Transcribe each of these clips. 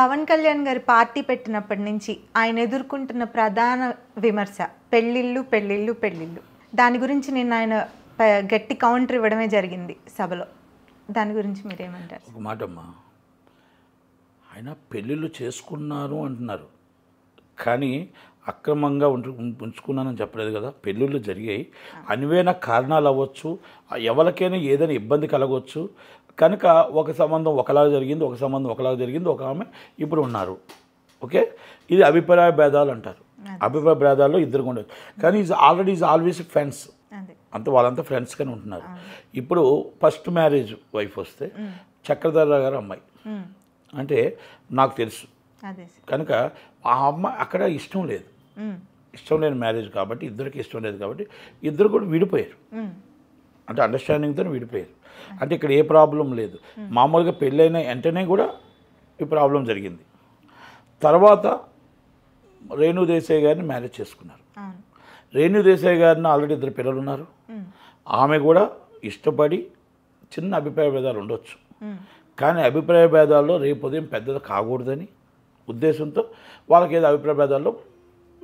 పవన్ కళ్యాణ్ గారి పార్టీ పెట్టినప్పటి నుంచి ఆయన ఎదుర్కొంటున్న ప్రధాన విమర్శ పెళ్ళిళ్ళు పెళ్ళిళ్ళు పెళ్ళిళ్ళు. దాని గురించి నిన్న ఆయన గట్టి కౌంటర్ ఇవ్వడమే జరిగింది సభలో. దాని గురించి మీరేమంటారు? ఒక మాట అమ్మా ఆయన పెళ్ళిళ్ళు చేసుకున్నారు అంటున్నారు. కానీ అక్రమంగా ఉంచు ఉంచుకున్నానని చెప్పలేదు కదా. పెళ్ళిళ్ళు జరిగాయి. అనువైన కారణాలు అవ్వచ్చు. ఎవరికైనా ఏదైనా ఇబ్బంది కలగవచ్చు. కనుక ఒక సంబంధం ఒకలాగా జరిగింది ఒక సంబంధం ఒకలాగా జరిగింది ఒక ఆమె ఇప్పుడు ఉన్నారు. ఓకే? ఇది అభిప్రాయ భేదాలు అంటారు. అభిప్రాయ భేదాల్లో ఇద్దరు ఉండదు కానీ is already is always friends అంత వాళ్ళంతా ఫ్రెండ్స్గానే ఉంటున్నారు. ఇప్పుడు ఫస్ట్ మ్యారేజ్ వైఫ్ వస్తే చక్రధర గారు అమ్మాయి. అంటే నాకు తెలుసు. కనుక ఆ అమ్మాయి అక్కడ ఇష్టం లేదు. ఇష్టం లేని మ్యారేజ్ కాబట్టి ఇద్దరికి ఇష్టం లేదు కాబట్టి ఇద్దరు కూడా విడిపోయారు. అంటే అండర్స్టాండింగ్తో విడిపోయారు. అంటే ఇక్కడ ఏ ప్రాబ్లం లేదు. మామూలుగా పెళ్ళైన వెంటనే కూడా ఈ ప్రాబ్లం జరిగింది. తర్వాత రేణు దేశాయ్ గారిని మ్యారేజ్ చేసుకున్నారు. రేణు దేశాయ్ గారిని ఆల్రెడీ ఇద్దరు పిల్లలు ఉన్నారు ఆమె కూడా ఇష్టపడి చిన్న అభిప్రాయ భేదాలు ఉండొచ్చు. కానీ అభిప్రాయ భేదాల్లో రేపు ఉదయం పెద్దది కాకూడదని ఉద్దేశంతో వాళ్ళకి ఏదో అభిప్రాయ భేదాల్లో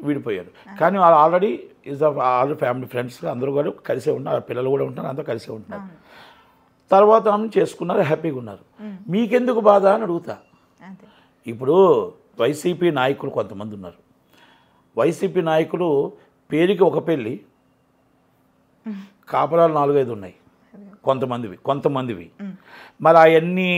విడిపోయారు. కానీ వాళ్ళు already is already family friends అందరూ కూడా కలిసే ఉన్నారు పిల్లలు కూడా ఉంటున్నారు అందరూ కలిసే ఉంటున్నారు. తర్వాత చేసుకున్నారు హ్యాపీగా ఉన్నారు. మీకెందుకు బాధ అని అడుగుతా. ఇప్పుడు వైసీపీ నాయకులు కొంతమంది ఉన్నారు. వైసీపీ నాయకులు పేరుకి ఒక పెళ్ళి కాపురాలు నాలుగైదు ఉన్నాయి. కొంతమందివి కొంతమందివి. మరి అవన్నీ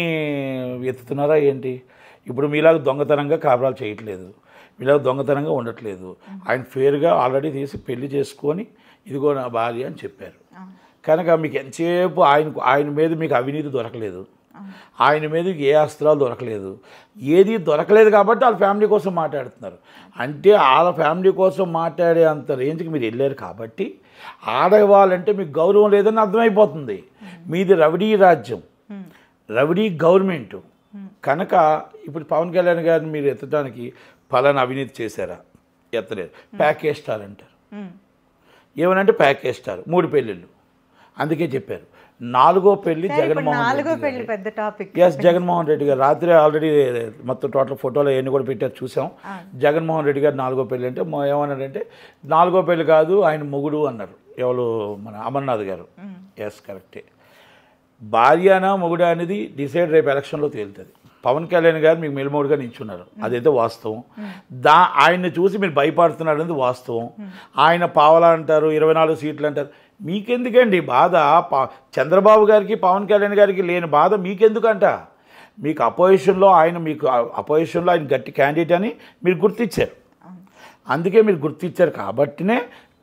ఎత్తుతున్నారా ఏంటి? ఇప్పుడు మీలాగా దొంగతనంగా కాపురాలు చేయట్లేదు. మీలాగా దొంగతనంగా ఉండట్లేదు. ఆయన ఫేర్గా ఆల్రెడీ తీసి పెళ్ళి చేసుకొని ఇదిగో నా భార్య అని చెప్పారు. కనుక మీకు ఎంతసేపు ఆయన ఆయన మీద మీకు అవినీతి దొరకలేదు. ఆయన మీద ఏ అస్త్రాలు దొరకలేదు. ఏది దొరకలేదు కాబట్టి వాళ్ళ ఫ్యామిలీ కోసం మాట్లాడుతున్నారు. అంటే వాళ్ళ ఫ్యామిలీ కోసం మాట్లాడే అంత రేంజ్కి మీరు వెళ్ళారు కాబట్టి ఆడవాళ్ళంటే మీకు గౌరవం లేదని అర్థమైపోతుంది. మీది రవిడీ రాజ్యం. రవిడీ గవర్నమెంట్. కనుక ఇప్పుడు పవన్ కళ్యాణ్ గారిని మీరు ఎత్తడానికి ఫలానా అవినీతి చేశారా? ఎత్తలేదు. ప్యాకేజ్ స్టార్ అంటారు. ఏమనంటే ప్యాకేజ్ స్టార్ మూడు పెళ్ళిళ్ళు. అందుకే చెప్పారు. నాలుగో పెళ్ళి జగన్మోహన్ నాలుగో రెడ్డి పెళ్ళి పెద్ద టాపిక్ ఎస్ జగన్మోహన్ రెడ్డి గారు. రాత్రి ఆల్రెడీ మొత్తం టోటల్ ఫోటోలు అవన్నీ కూడా పెట్టారు చూసాం. జగన్మోహన్ రెడ్డి గారు నాలుగో పెళ్ళి అంటే ఏమన్నారంటే నాలుగో పెళ్ళి కాదు ఆయన మొగుడు అన్నారు. ఎవరు? మన అమర్నాథ్ గారు. ఎస్ కరెక్టే భార్యనా మొగుడా అనేది డిసైడ్ రేపు ఎలక్షన్లో తేలుతుంది. పవన్ కళ్యాణ్ గారు మీకు మెలుమోడుగా నించున్నారు అదైతే వాస్తవం. దా ఆయన్ని చూసి మీరు భయపడుతున్నారు అనేది వాస్తవం. ఆయన పావలా అంటారు ఇరవై నాలుగు సీట్లు అంటారు. మీకెందుకండి బాధ? చంద్రబాబు గారికి పవన్ కళ్యాణ్ గారికి లేని బాధ మీకెందుకంట? మీకు అపోజిషన్లో ఆయన మీకు అపోజిషన్లో ఆయన గట్టి క్యాండిడేట్ అని మీరు గుర్తించారు అందుకే మీరు గుర్తించారు కాబట్టినే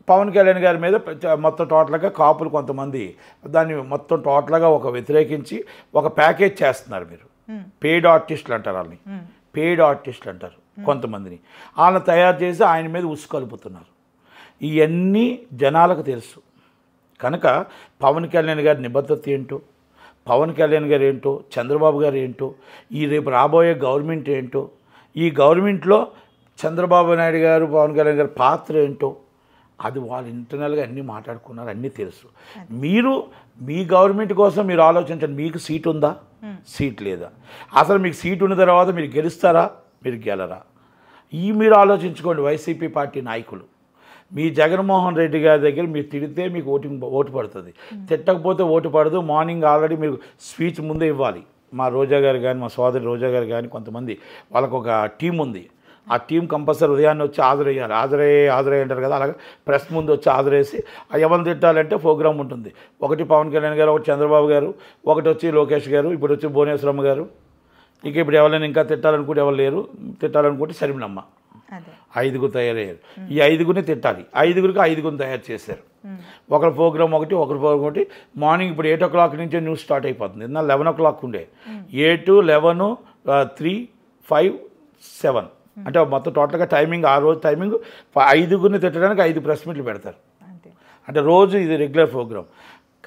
పవన్ కళ్యాణ్ గారి మీద మొత్తం టోటల్గా కాపులు కొంతమంది దాన్ని మొత్తం టోటల్గా ఒక వ్యతిరేకించి ఒక ప్యాకేజ్ చేస్తున్నారు మీరు. పెయిడ్ ఆర్టిస్టులు అంటారు వాళ్ళని. పెయిడ్ ఆర్టిస్టులు అంటారు కొంతమందిని. వాళ్ళని తయారు చేసి ఆయన మీద ఉసు కలుపుతున్నారు ఇవన్నీ జనాలకు తెలుసు. కనుక పవన్ కళ్యాణ్ గారి నిబద్ధత ఏంటో పవన్ కళ్యాణ్ గారు ఏంటో చంద్రబాబు గారు ఏంటో ఈ రేపు రాబోయే గవర్నమెంట్ ఏంటో ఈ గవర్నమెంట్లో చంద్రబాబు నాయుడు గారు పవన్ కళ్యాణ్ గారి పాత్ర ఏంటో అది వాళ్ళు ఇంటర్నల్గా అన్నీ మాట్లాడుకున్నారు అన్నీ తెలుసు. మీరు మీ గవర్నమెంట్ కోసం మీరు ఆలోచించండి మీకు సీట్ ఉందా? సీట్ లేదా? అసలు మీకు సీట్ ఉన్న తర్వాత మీరు గెలుస్తారా? మీరు గెలరా? ఈ మీరు ఆలోచించుకోండి వైసీపీ పార్టీ నాయకులు. మీ జగన్మోహన్ రెడ్డి గారి దగ్గర మీరు తిడితే మీకు ఓటింగ్ ఓటు పడుతుంది. తిట్టకపోతే ఓటు పడదు. మార్నింగ్ ఆల్రెడీ మీరు స్పీచ్ ముందే ఇవ్వాలి. మా రోజా గారు కానీ మా సోదరి రోజా గారు కానీ కొంతమంది వాళ్ళకు ఒక టీం ఉంది. ఆ టీం కంపల్సరీ ఉదయాన్నే వచ్చి హాజరయ్యాలి. హాజరయ్యే హాజరయ్యి అంటారు కదా అలాగే ప్రెస్ ముందు వచ్చి హాజరేసి ఎవరిని తిట్టాలంటే ప్రోగ్రామ్ ఉంటుంది. ఒకటి పవన్ కళ్యాణ్ గారు ఒకటి చంద్రబాబు గారు ఒకటి వచ్చి లోకేష్ గారు ఇప్పుడు వచ్చి భువనేశ్వరమ్మ గారు. ఇక ఇప్పుడు ఎవరైనా ఇంకా తిట్టాలనుకుంటే ఎవరు లేరు. తిట్టాలనుకుంటే శర్మిలమ్మ అదే. ఐదుగురు తయారయ్యారు. ఈ ఐదుగురిని తిట్టాలి. ఐదుగురికి ఐదుగురిని తయారు చేశారు. ఒకరి ప్రోగ్రామ్ ఒకటి ఒకరి ప్రోగ్రామ్ ఒకటి. మార్నింగ్ ఇప్పుడు ఎయిట్ ఓ క్లాక్ నుంచే న్యూస్ స్టార్ట్ అయిపోతుంది. నిన్న లెవెన్ ఓ క్లాక్ ఉండే. Eight eleven three five seven. అంటే మొత్తం టోటల్గా టైమింగ్ ఆ రోజు టైమింగ్ ఐదుగురిని తిట్టడానికి ఐదు ప్రెస్ మీట్లు పెడతారు. అంటే రోజు ఇది రెగ్యులర్ ప్రోగ్రామ్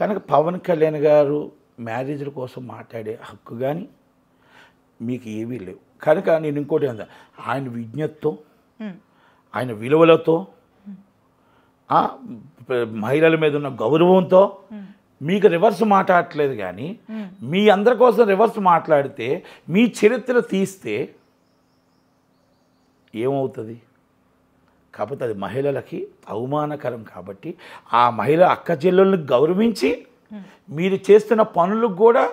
కనుక పవన్ కళ్యాణ్ గారు మ్యారేజ్ల కోసం మాట్లాడే హక్కు కానీ మీకు ఏమీ లేవు. కనుక నేను ఇంకోటి అందా ఆయన విజ్ఞతతో ఆయన విలువలతో మహిళల మీద ఉన్న గౌరవంతో మీకు రివర్స్ మాట్లాడట్లేదు కానీ మీ అందరి కోసం రివర్స్ మాట్లాడితే మీ చరిత్ర తీస్తే ఏమవుతుంది? కాకపోతే అది మహిళలకి అవమానకరం కాబట్టి ఆ మహిళ అక్క చెల్లెల్ని గౌరవించి మీరు చేస్తున్న పనులకు కూడా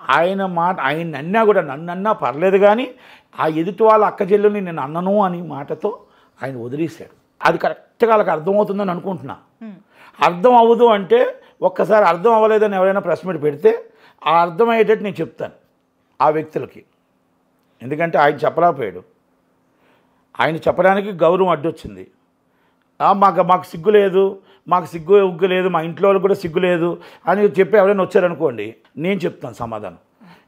ఆయన మాట ఆయన అన్నా కూడా నన్ను అన్నా పర్లేదు కానీ ఆ ఎదుటి వాళ్ళ అక్క చెల్లెల్ని నేను అన్నను అని మాటతో ఆయన వదిలేశాడు. అది కరెక్ట్గా వాళ్ళకి అర్థమవుతుందని అనుకుంటున్నా. అర్థం అవ్వదు అంటే ఒక్కసారి అర్థం అవ్వలేదని ఎవరైనా ప్రెస్ మీట్ పెడితే ఆ అర్థమయ్యేటట్టు నేను చెప్తాను ఆ వ్యక్తులకి. ఎందుకంటే ఆయన చెప్పలేకపోయాడు. ఆయన చెప్పడానికి గౌరవం అడ్డొచ్చింది. "ఆ, మాకు మాకు సిగ్గు లేదు మాకు సిగ్గు ఉగ్గు లేదు మా ఇంట్లో వాళ్ళకి కూడా సిగ్గు లేదు అని చెప్పి ఎవరైనా వచ్చారనుకోండి నేను చెప్తాను సమాధానం.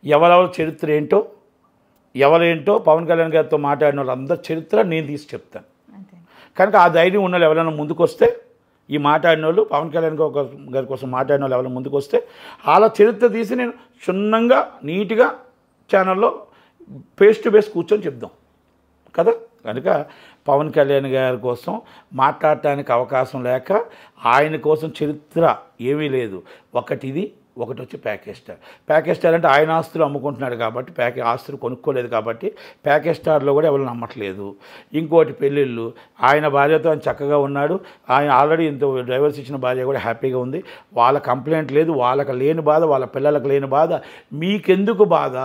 ఎవరెవరి చరిత్ర ఏంటో ఎవరేంటో పవన్ కళ్యాణ్ గారితో మాట్లాడిన వాళ్ళందరి చరిత్ర నేను తీసి చెప్తాను. కనుక ఆ ధైర్యం ఉన్న వాళ్ళు ఎవరైనా ముందుకు వస్తే ఈ మాట్లాడిన వాళ్ళు పవన్ కళ్యాణ్ గారి కోసం- గారి కోసం మాట్లాడిన వాళ్ళు ఎవరైనా ముందుకు వస్తే వాళ్ళ చరిత్ర తీసి నేను క్షుణ్ణంగా నీట్గా ఛానల్లో ఫేస్ టు ఫేస్ కూర్చొని చెప్దాం. కదా? కనుక పవన్ కళ్యాణ్ గారి కోసం మాట్లాడటానికి అవకాశం లేక ఆయన కోసం చరిత్ర ఏమీ లేదు. ఒకటి ఇది ఒకటి వచ్చి ప్యాకేజ్ స్టార్. ప్యాకేజ్ స్టార్ అంటే ఆయన ఆస్తులు అమ్ముకుంటున్నాడు కాబట్టి ప్యాకే ఆస్తులు కొనుక్కోలేదు కాబట్టి ప్యాకేజ్ స్టార్లో కూడా ఎవరు నమ్మట్లేదు. ఇంకోటి పెళ్ళిళ్ళు. ఆయన భార్యతో ఆయన చక్కగా ఉన్నాడు. ఆయన ఆల్రెడీ ఇంత డ్రైవర్స్ ఇచ్చిన భార్య కూడా హ్యాపీగా ఉంది. వాళ్ళ కంప్లైంట్ లేదు. వాళ్ళకి లేని బాధ వాళ్ళ పిల్లలకు లేని బాధ. మీకెందుకు బాధ?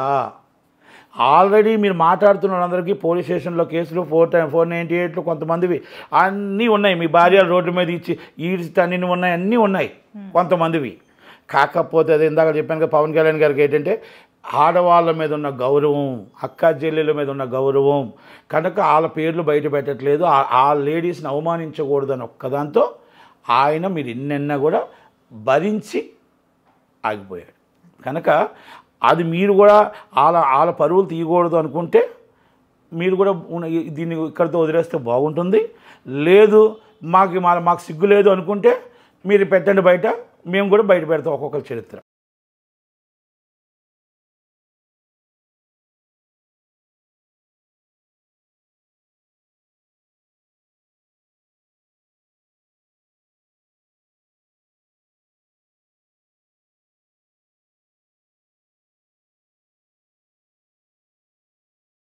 ఆల్రెడీ మీరు మాట్లాడుతున్న వాళ్ళందరికీ పోలీస్ స్టేషన్లో కేసులు ఫోర్ టైం ఫోర్ నైంటీ ఎయిట్లు కొంతమందివి. అన్నీ ఉన్నాయి. మీ భార్య రోడ్డు మీద ఇచ్చి ఈడ్చి ఉన్నాయి. అన్నీ ఉన్నాయి కొంతమందివి. కాకపోతే అది ఇందాక చెప్పాను కదా పవన్ కళ్యాణ్ గారికి ఏంటంటే ఆడవాళ్ళ మీద ఉన్న గౌరవం అక్క చెల్లెల మీద ఉన్న గౌరవం కనుక వాళ్ళ పేర్లు బయట పెట్టట్లేదు. ఆ- లేడీస్ని అవమానించకూడదని ఒక్కదాంతో ఆయన మీరు ఇన్నెన్నా కూడా భరించి ఆగిపోయాడు. కనుక అది మీరు కూడా వాళ్ళ వాళ్ళ పరువులు తీయకూడదు అనుకుంటే మీరు కూడా దీన్ని ఇక్కడితో వదిలేస్తే బాగుంటుంది. లేదు మాకు మా- మాకు సిగ్గు లేదు అనుకుంటే మీరు పెట్టండి బయట మేము కూడా బయట పెడతాం ఒక్కొక్కరి చరిత్ర.